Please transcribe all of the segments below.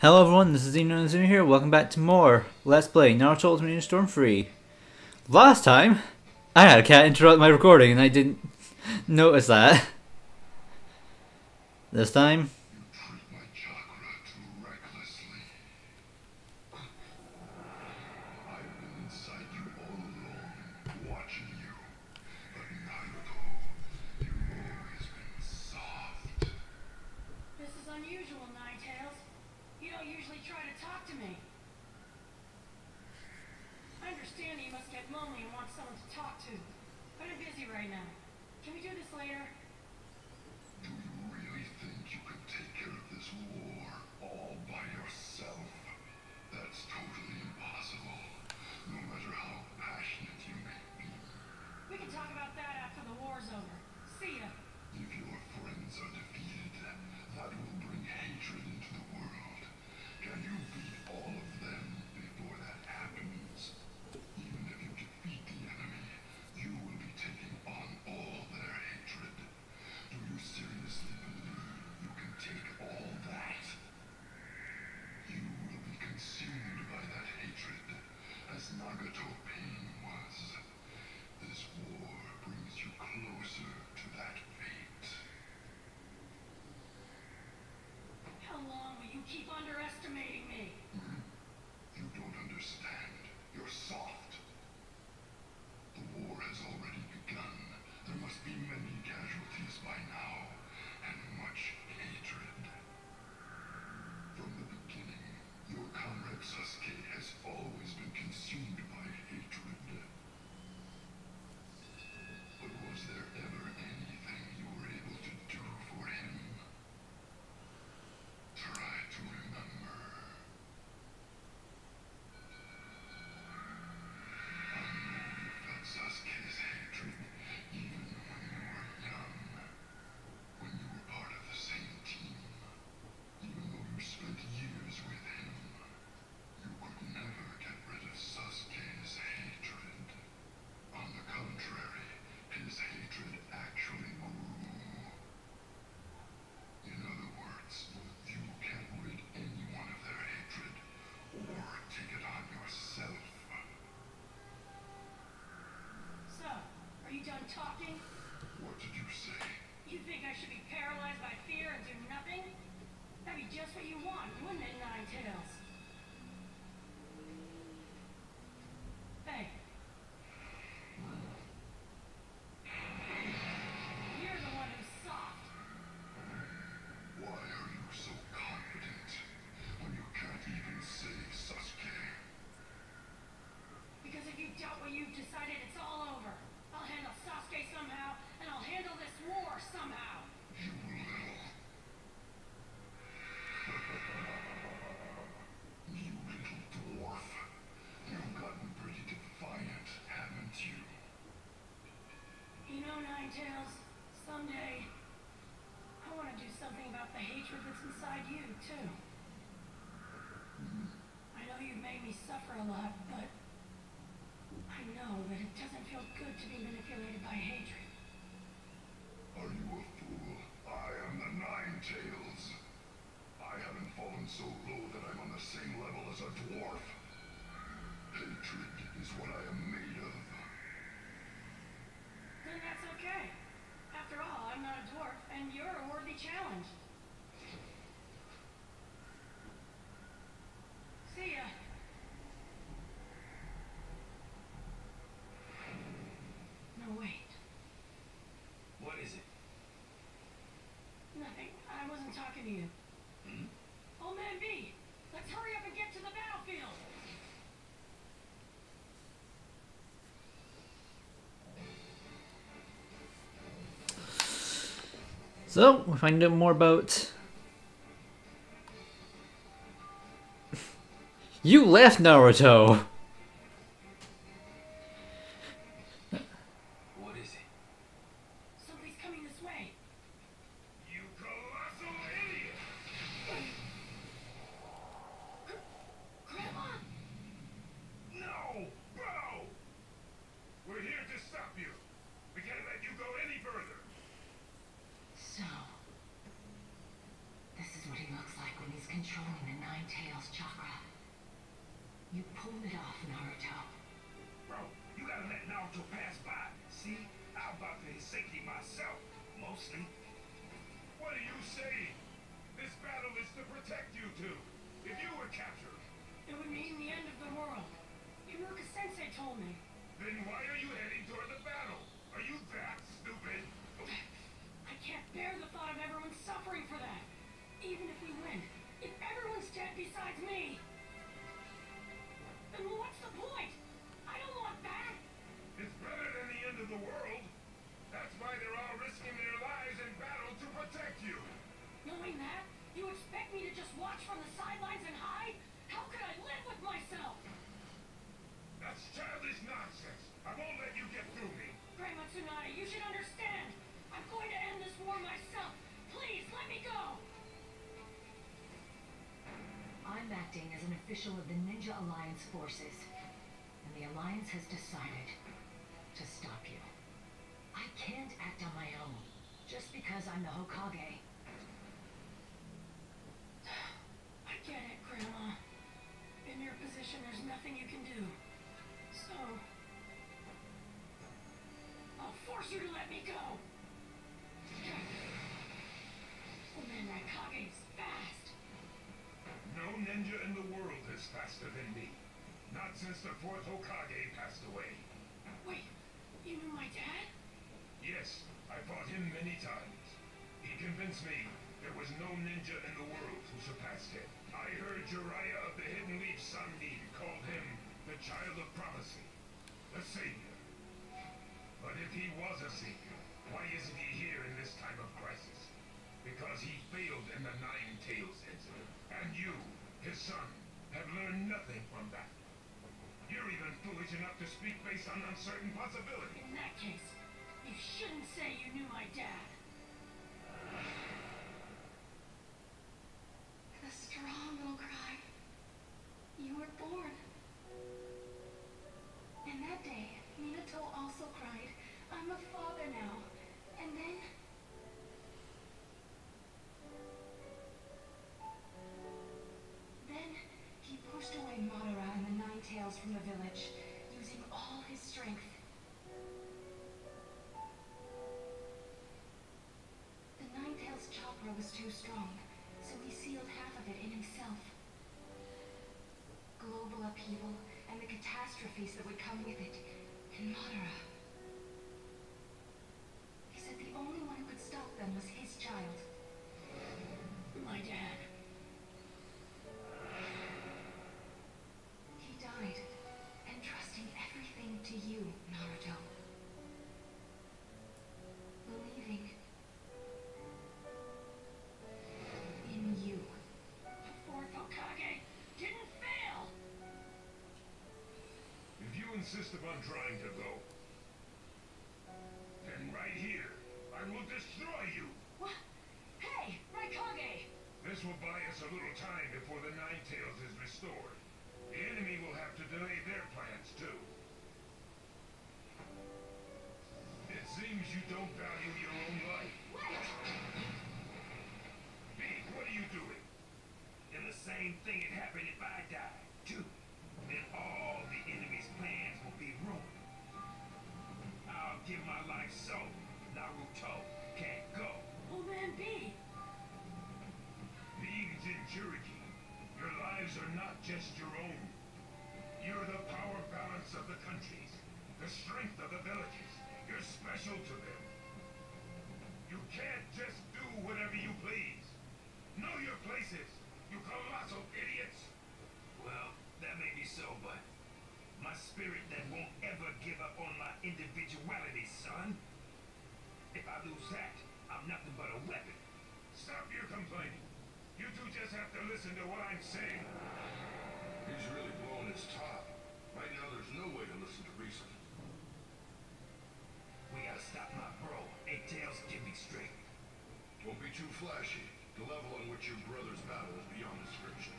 Hello everyone, this is Zeno Zeno here, welcome back to more Let's Play Naruto Ultimate Ninja Storm 3. Last time, I had a cat interrupt my recording and I didn't notice that. This time, talking? What did you say? You think I should be paralyzed by fear and do nothing? That'd be just what you want, wouldn't it, Nine-Tail? someday. I want to do something about the hatred that's inside you, too. I know you've made me suffer a lot, but I know that it doesn't feel good to be manipulated. I'm talking to you. Hmm? Man, Let's hurry up and get to the battlefield! So, we find out more about... you left Naruto! Gotta pass by. See? I'm about to safety myself, mostly. What are you saying? This battle is to protect you two. If you were captured, It would mean the end of the world. Iruka Sensei told me. then why are you heading acting as an official of the Ninja Alliance forces. And the Alliance has decided to stop you. I can't act on my own, just because I'm the Hokage. I get it, Grandma. In your position, there's nothing you can do. So... I'll force you to let me go! Faster than me. Not since the fourth Hokage passed away. Wait, you knew my dad? Yes, I fought him many times. He convinced me there was no ninja in the world who surpassed him. I heard Jiraiya of the Hidden Leaf Sannin called him the Child of Prophecy, the Savior. But if he was a savior, why isn't he here in this time of crisis? Because he failed in the Nine Tails incident. And you, his son, have learned nothing from that. You're even foolish enough to speak based on uncertain possibilities. In that case, you shouldn't say you knew my dad. The strong will cry. You were born. Catastrophes that would come with it, and Madara. Insist upon trying to go, then right here, I will destroy you. What? Hey, Raikage! This will buy us a little time before the Nine Tails is restored. The enemy will have to delay their plans too. It seems you don't value your own life. Wait! B, what are you doing? Then the same thing would happen if I died, too. Then all the I'll give my life so Naruto can't go. Old man B! Being Jinchuriki, your lives are not just your own. You're the power balance of the countries, the strength of the villages. You're special to them. You can't just do whatever you please. Know your places, you colossal idiots. Well, that may be so, but my spirit that won't ever give up on my individuality, son. If I lose that, I'm nothing but a weapon. Stop your complaining. You two just have to listen to what I'm saying. He's really blowing his top. Right now, there's no way to listen to reason. We gotta stop my bro. Eight tails, get me straight. Don't be too flashy. The level on which your brothers battle is beyond description.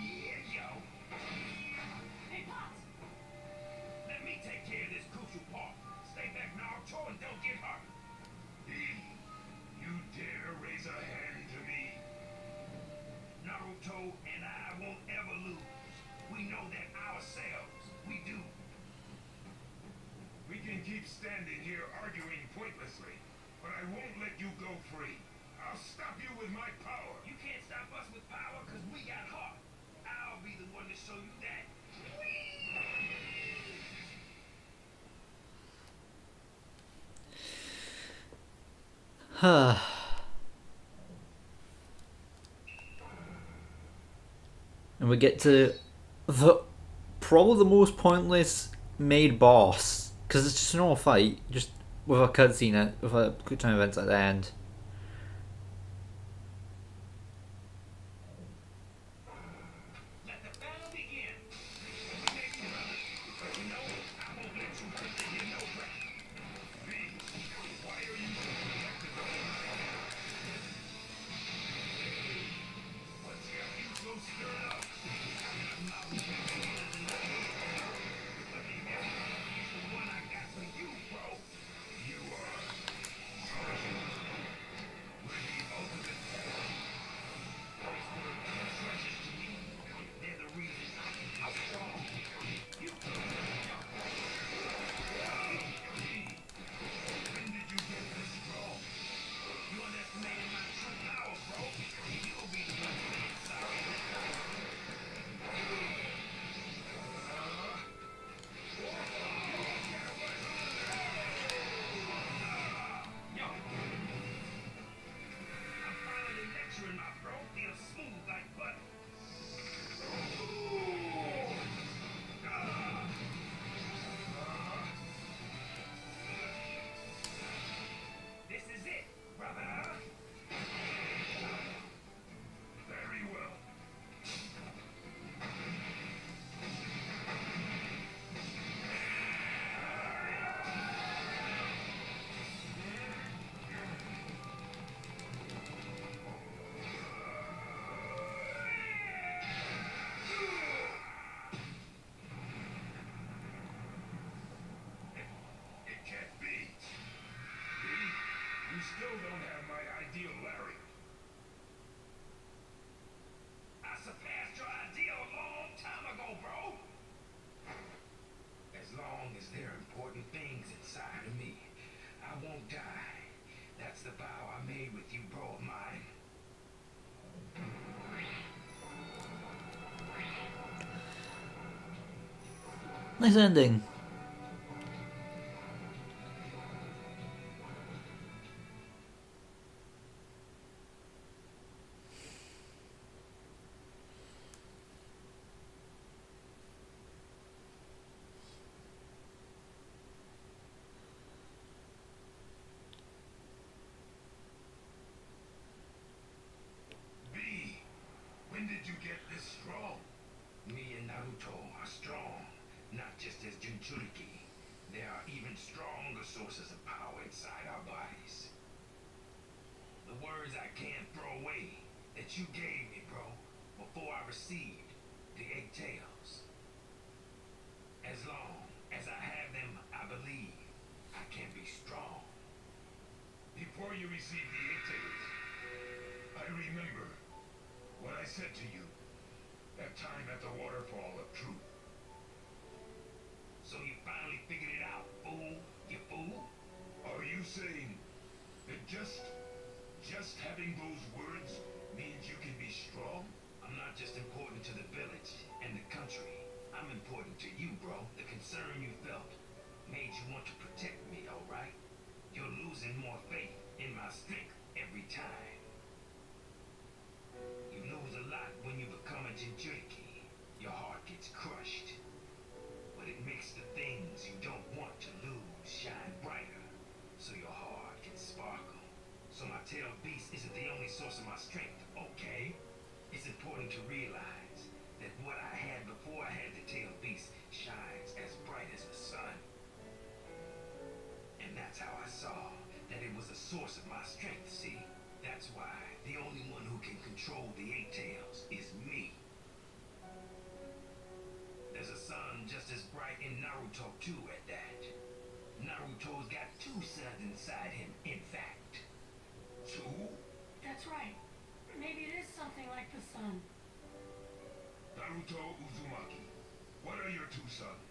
Yeah, yo! Standing here arguing pointlessly, but I won't let you go free. I'll stop you with my power. You can't stop us with power because we got heart. I'll be the one to show you that. and we get to the probably the most pointless made boss because it's just a normal fight, just with a cutscene with a quick time events at the end. You still don't have my ideal Lariat. I surpassed your idea a long time ago, bro. As long as there are important things inside of me, I won't die. That's the vow I made with you, bro of mine. Nice ending. There are even stronger sources of power inside our bodies. The words I can't throw away that you gave me, bro, before I received the eight tails. As long as I have them, I believe I can be strong. Before you received the eight tails, I remember what I said to you that time at the waterfall of truth. Just just having those words means you can be strong? I'm not just important to the village and the country. I'm important to you, bro. The concern you felt made you want to protect me, alright? You're losing more faith in my strength every time. You lose a lot when you become a Jinchuriki. Source of my strength, okay? It's important to realize that what I had before I had the tail beast shines as bright as the sun. And that's how I saw that it was a source of my strength, see? That's why the only one who can control the eight tails is me. There's a sun just as bright in Naruto too at that. Naruto's got two suns inside him? That's right. Maybe it is something like the sun. Naruto Uzumaki, what are your two sons?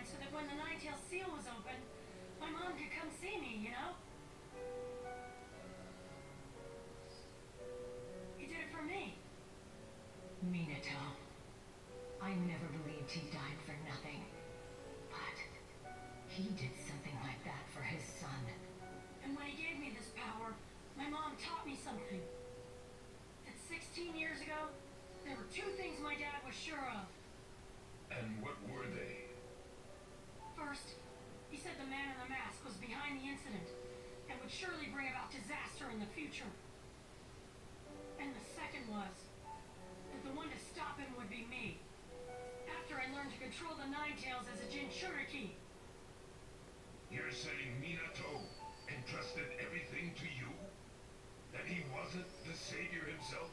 Chakra behind so that when the Nine Tails seal was open, my mom could come see me, you know? He did it for me. Minato. I never believed he died for nothing. But he did something like that for his son. And when he gave me this power, my mom taught me something. That 16 years ago, there were two things my dad was sure of. And what were they? First, he said the man in the mask was behind the incident and would surely bring about disaster in the future. And the second was that the one to stop him would be me. After I learned to control the Nine Tails as a Jinchuriki. You're saying Minato entrusted everything to you? That he wasn't the savior himself?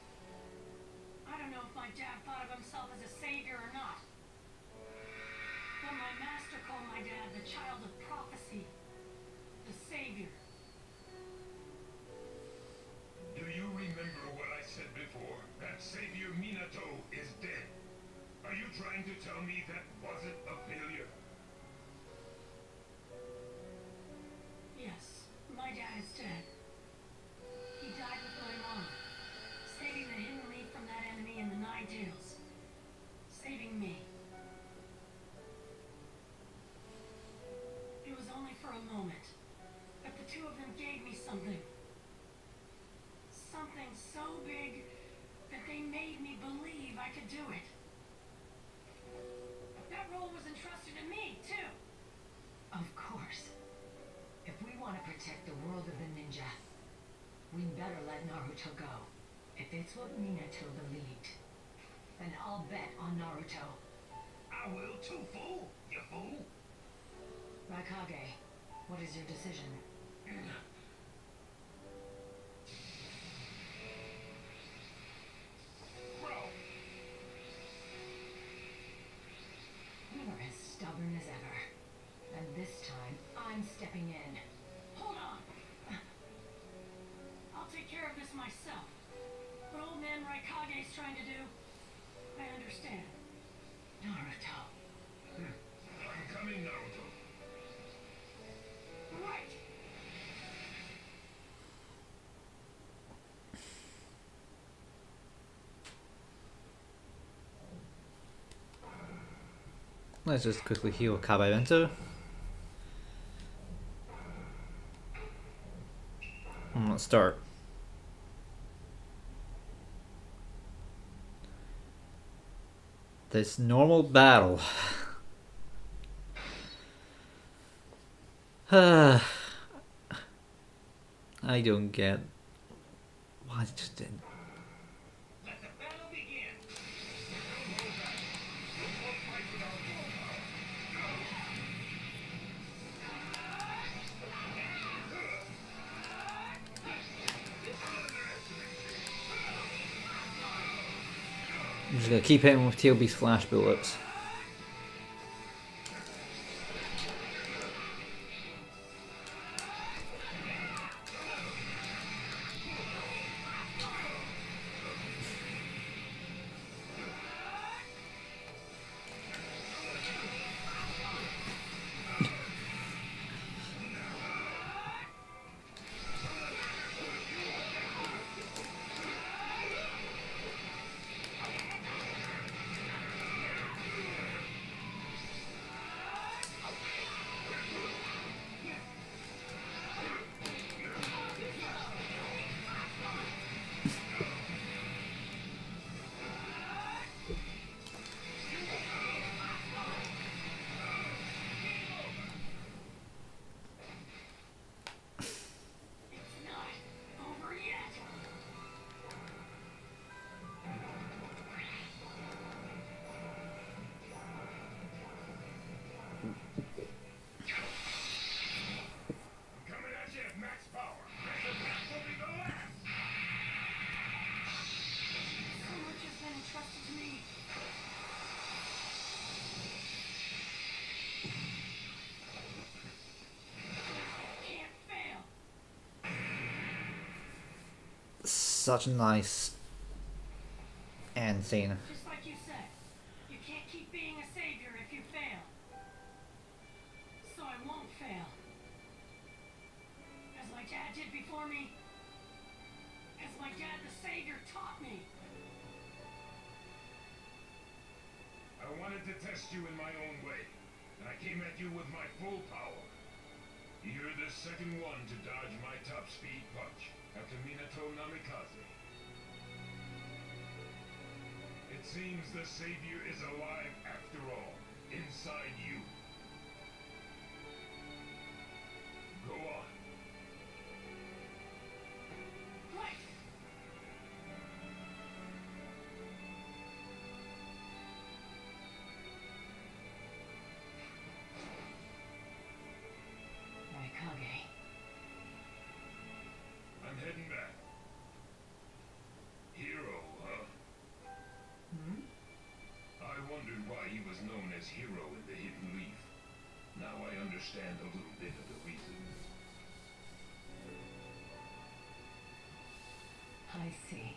I don't know if my dad thought of himself as a savior or not. But my master called my dad the child of prophecy. The savior. Do you remember what I said before? That savior Minato is dead. Are you trying to tell me that wasn't a failure? Do it. That role was entrusted to me, too. Of course. If we want to protect the world of the ninja, we better let Naruto go. If it's what Minato believed, then I'll bet on Naruto. I will too, fool. You fool. Raikage, what is your decision? Let's just quickly heal Kababento. And let's start. This normal battle. I don't get why it just didn't. I'm just gonna keep hitting with TLB's flash bullets. Such a nice end scene. Just like you said, you can't keep being a savior if you fail. So I won't fail. As my dad did before me. As my dad the savior taught me. I wanted to test you in my own way, and I came at you with my full power. You're the second one to dodge my top speed punch Namikaze. It seems the Savior is alive after all, inside you. Go on. I see.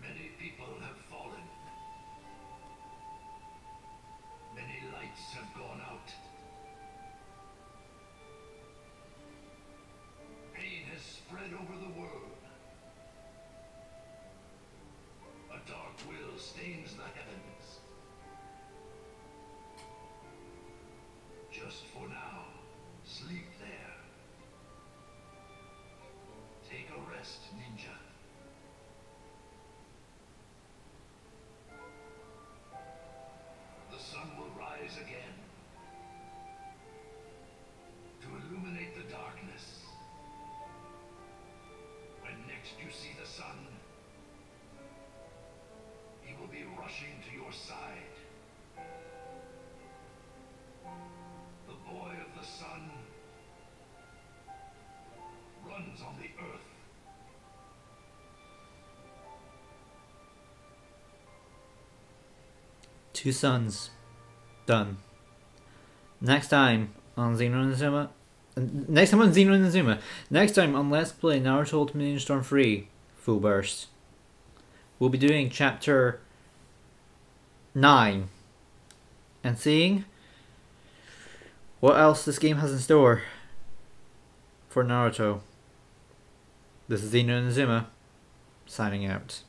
Many people have fallen. Many lights have gone out. Just for now, Two sons. Done. Next time on Xeno Inazuma. Next time on Xeno Inazuma. Next time on Let's Play Naruto Ultimate Ninja Storm 3 Full Burst. We'll be doing chapter 9 and seeing what else this game has in store for Naruto. This is Xeno Inazuma signing out.